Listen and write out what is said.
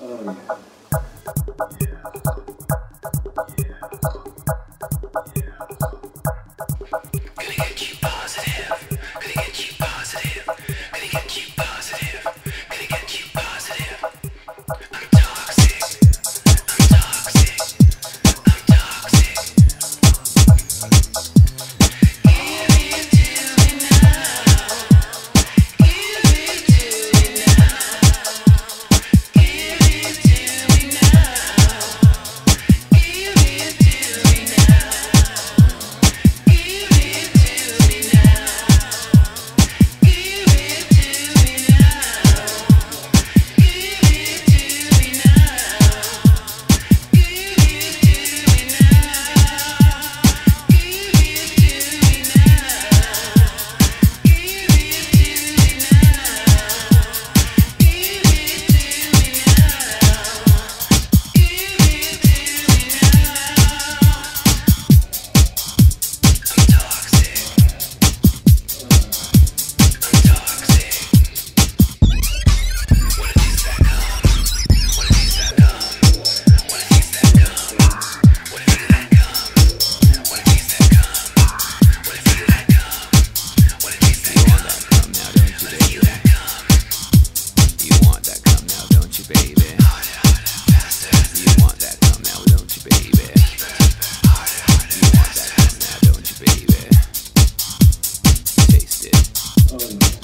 うん。Oh.